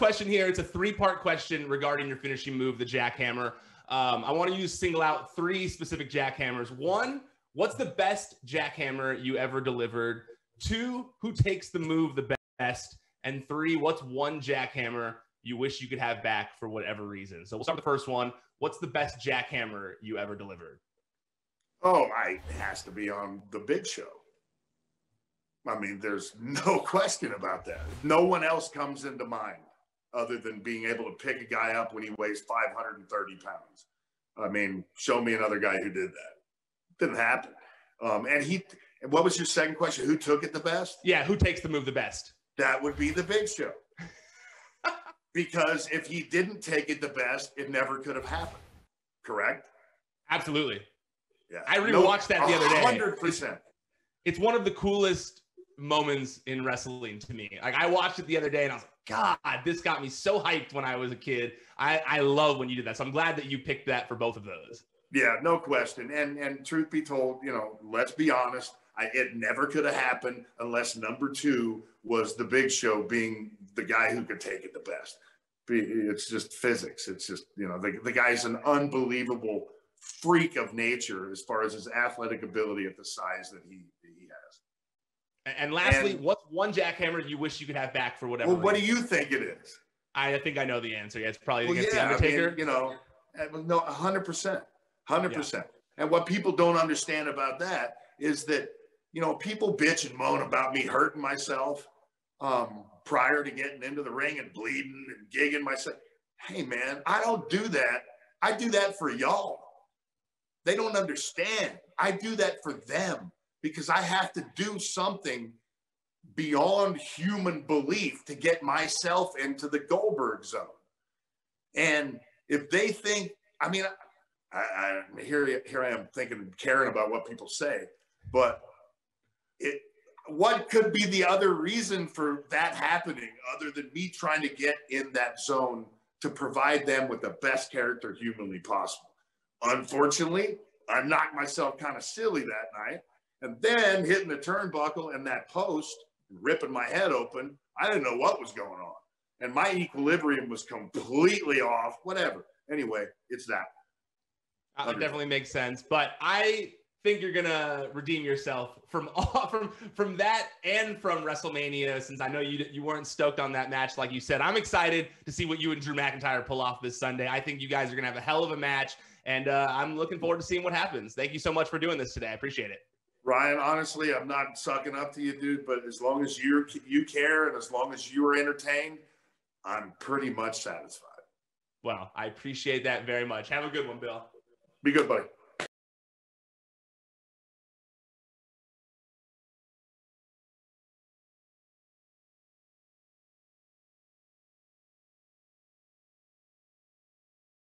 question here. It's a three-part question regarding your finishing move, the jackhammer. Um, I want to use single out three specific jackhammers. One, what's the best jackhammer you ever delivered? Two, who takes the move the best? And three, what's one jackhammer you wish you could have back for whatever reason? So we'll start with the first one. What's the best jackhammer you ever delivered? Oh, I has to be on the big show. I mean, there's no question about that. No one else comes into mind other than being able to pick a guy up when he weighs 530 pounds. I mean, show me another guy who did that. Didn't happen. Um, and he, and what was your second question? Who took it the best? Yeah, who takes the move the best? That would be the big show. because if he didn't take it the best, it never could have happened. Correct? Absolutely. Yeah. I rewatched no, that the other day. 100%. It's, it's one of the coolest moments in wrestling to me. Like I watched it the other day and I was like, God, this got me so hyped when I was a kid. I, I love when you did that. So I'm glad that you picked that for both of those. Yeah, no question. And and truth be told, you know, let's be honest. I, it never could have happened unless number two was the big show being the guy who could take it the best. It's just physics. It's just, you know, the, the guy's an unbelievable freak of nature as far as his athletic ability at the size that he. And lastly, and, what's one jackhammer you wish you could have back for whatever? Well, what do you think it is? I think I know the answer. Yeah, it's probably well, against yeah, the Undertaker. I mean, you know, no, hundred percent, hundred percent. And what people don't understand about that is that you know people bitch and moan about me hurting myself um, prior to getting into the ring and bleeding and gigging myself. Hey man, I don't do that. I do that for y'all. They don't understand. I do that for them because I have to do something beyond human belief to get myself into the Goldberg zone. And if they think, I mean, I, I, here, here I am thinking, and caring about what people say, but it, what could be the other reason for that happening other than me trying to get in that zone to provide them with the best character humanly possible? Unfortunately, I knocked myself kind of silly that night. And then hitting the turnbuckle and that post, ripping my head open, I didn't know what was going on. And my equilibrium was completely off, whatever. Anyway, it's that. Uh, that definitely makes sense. But I think you're gonna redeem yourself from all, from from that and from WrestleMania, since I know you you weren't stoked on that match, like you said. I'm excited to see what you and Drew McIntyre pull off this Sunday. I think you guys are gonna have a hell of a match, and uh, I'm looking forward to seeing what happens. Thank you so much for doing this today. I appreciate it. Ryan, honestly, I'm not sucking up to you, dude, but as long as you you care and as long as you are entertained, I'm pretty much satisfied. Well, I appreciate that very much. Have a good one, Bill. Be good, buddy.